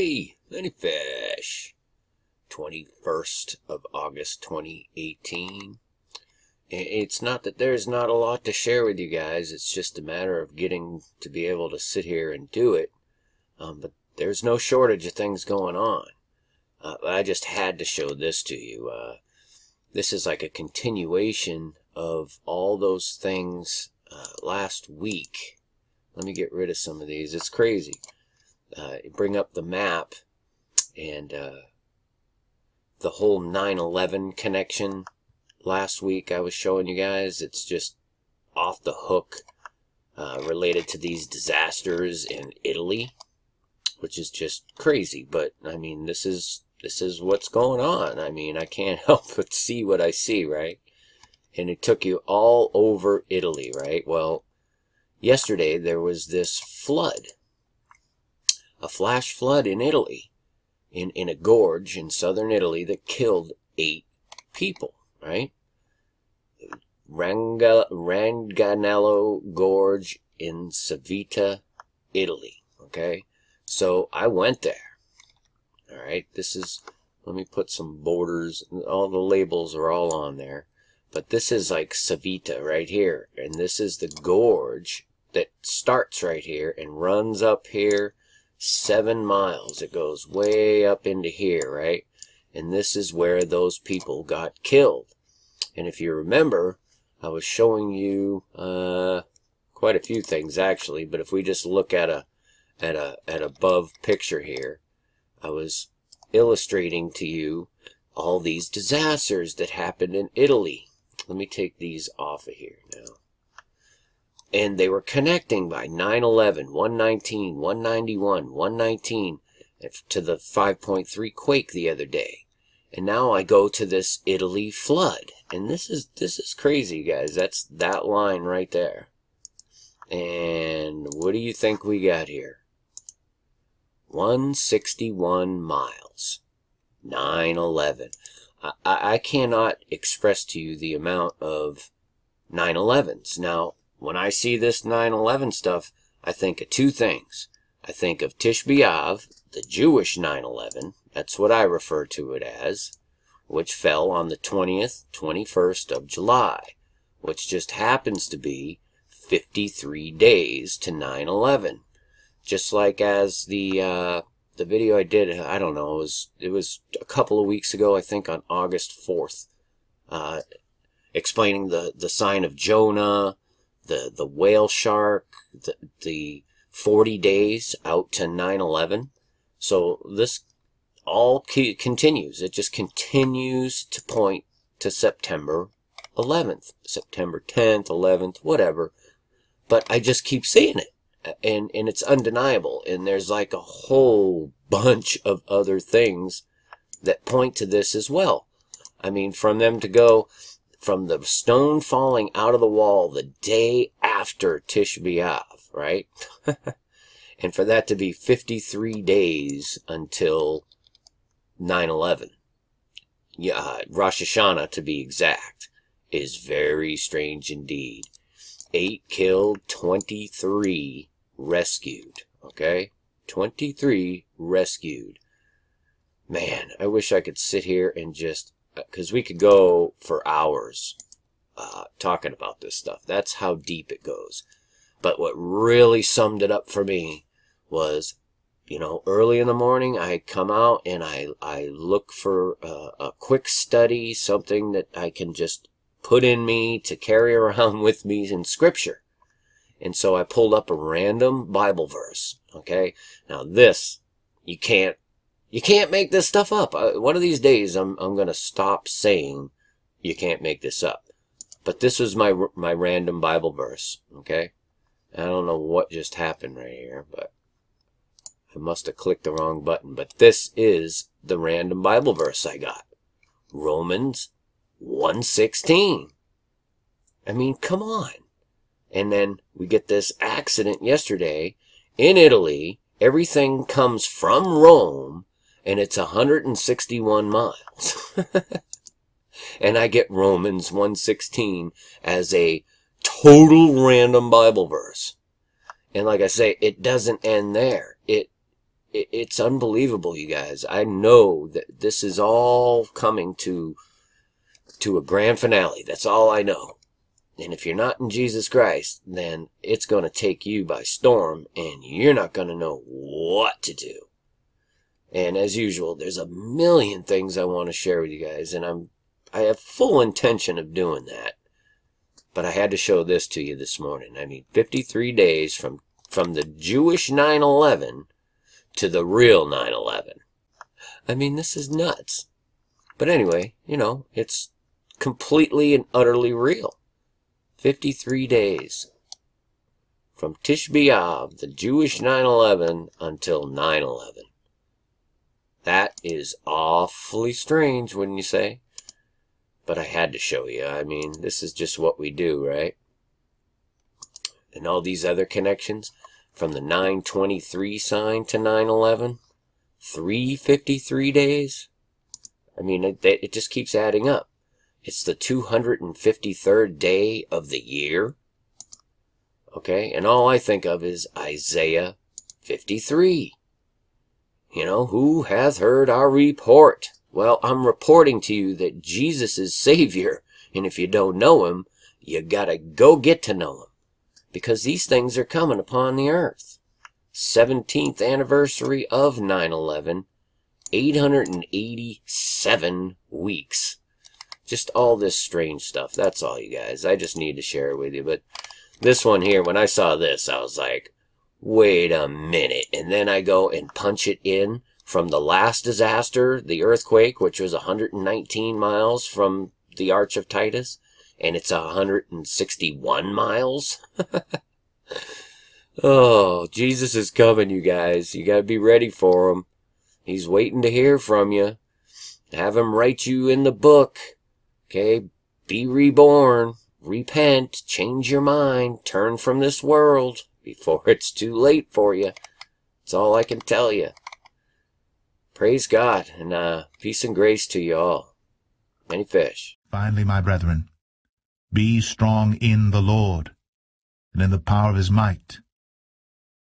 Hey, Many Fish. 21st of August 2018. It's not that there's not a lot to share with you guys, it's just a matter of getting to be able to sit here and do it. Um, but there's no shortage of things going on. Uh, I just had to show this to you. Uh, this is like a continuation of all those things uh, last week. Let me get rid of some of these. It's crazy. Uh, bring up the map and uh, the whole 9-11 connection last week I was showing you guys. It's just off the hook uh, related to these disasters in Italy, which is just crazy. But I mean, this is this is what's going on. I mean, I can't help but see what I see, right? And it took you all over Italy, right? Well, yesterday there was this flood, a flash flood in Italy, in, in a gorge in southern Italy that killed eight people, right? Ranga, Ranganello Gorge in Civita, Italy, okay? So I went there, all right? This is, let me put some borders, all the labels are all on there. But this is like Civita right here. And this is the gorge that starts right here and runs up here seven miles. It goes way up into here, right? And this is where those people got killed. And if you remember, I was showing you uh, quite a few things actually, but if we just look at a at a at above picture here, I was illustrating to you all these disasters that happened in Italy. Let me take these off of here now and they were connecting by 911, 119, 191, 119 to the 5.3 quake the other day. And now I go to this Italy flood. And this is this is crazy, guys. That's that line right there. And what do you think we got here? 161 miles. 911. I, I cannot express to you the amount of 911s. Now, when I see this 9-11 stuff, I think of two things. I think of Tisha B'Av, the Jewish 9-11, that's what I refer to it as, which fell on the 20th, 21st of July, which just happens to be 53 days to 9-11. Just like as the, uh, the video I did, I don't know, it was, it was a couple of weeks ago, I think on August 4th, uh, explaining the, the sign of Jonah, the the whale shark, the, the 40 days out to 9/11. So this all continues. It just continues to point to September 11th, September 10th, 11th, whatever. But I just keep seeing it. And, and it's undeniable. And there's like a whole bunch of other things that point to this as well. I mean, from them to go, from the stone falling out of the wall the day after Tisha B'Av, right? and for that to be 53 days until 9-11, yeah, uh, Rosh Hashanah to be exact, is very strange indeed. 8 killed, 23 rescued, okay? 23 rescued. Man, I wish I could sit here and just because we could go for hours uh, talking about this stuff. That's how deep it goes. But what really summed it up for me was, you know, early in the morning, I come out and I, I look for a, a quick study, something that I can just put in me to carry around with me in scripture. And so I pulled up a random Bible verse. Okay. Now this, you can't you can't make this stuff up. One of these days, I'm, I'm going to stop saying you can't make this up. But this was my, my random Bible verse, okay? I don't know what just happened right here, but I must have clicked the wrong button. But this is the random Bible verse I got. Romans 116. I mean, come on. And then we get this accident yesterday in Italy. Everything comes from Rome and it's 161 miles. and I get Romans 116 as a total random Bible verse. And like I say, it doesn't end there. It it, it's unbelievable, you guys. I know that this is all coming to to a grand finale. That's all I know. And if you're not in Jesus Christ, then it's going to take you by storm and you're not going to know what to do. And as usual, there's a million things I want to share with you guys and I'm I have full intention of doing that. But I had to show this to you this morning. I mean, 53 days from from the Jewish 9/11 to the real 9/11. I mean, this is nuts. But anyway, you know, it's completely and utterly real. 53 days. From Tisha B'Av, the Jewish 9-11, until 9-11. That is awfully strange, wouldn't you say? But I had to show you. I mean, this is just what we do, right? And all these other connections, from the 923 sign to 911, 353 days. I mean, it, it just keeps adding up. It's the 253rd day of the year. Okay, and all I think of is Isaiah 53. You know, who hath heard our report? Well, I'm reporting to you that Jesus is Savior, and if you don't know Him, you gotta go get to know Him. Because these things are coming upon the earth. 17th anniversary of 9 11, 887 weeks just all this strange stuff. That's all, you guys. I just need to share it with you. But this one here, when I saw this, I was like, wait a minute. And then I go and punch it in from the last disaster, the earthquake, which was 119 miles from the Arch of Titus, and it's 161 miles. oh, Jesus is coming, you guys. You gotta be ready for him. He's waiting to hear from you. Have him write you in the book. Okay, be reborn, repent, change your mind, turn from this world before it's too late for you. That's all I can tell you. Praise God, and uh, peace and grace to you all. Many fish. Finally, my brethren, be strong in the Lord, and in the power of his might.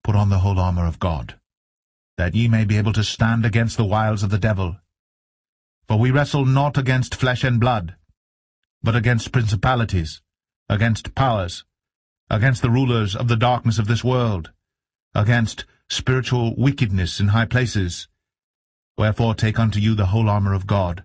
Put on the whole armour of God, that ye may be able to stand against the wiles of the devil. For we wrestle not against flesh and blood, but against principalities, against powers, against the rulers of the darkness of this world, against spiritual wickedness in high places. Wherefore take unto you the whole armour of God,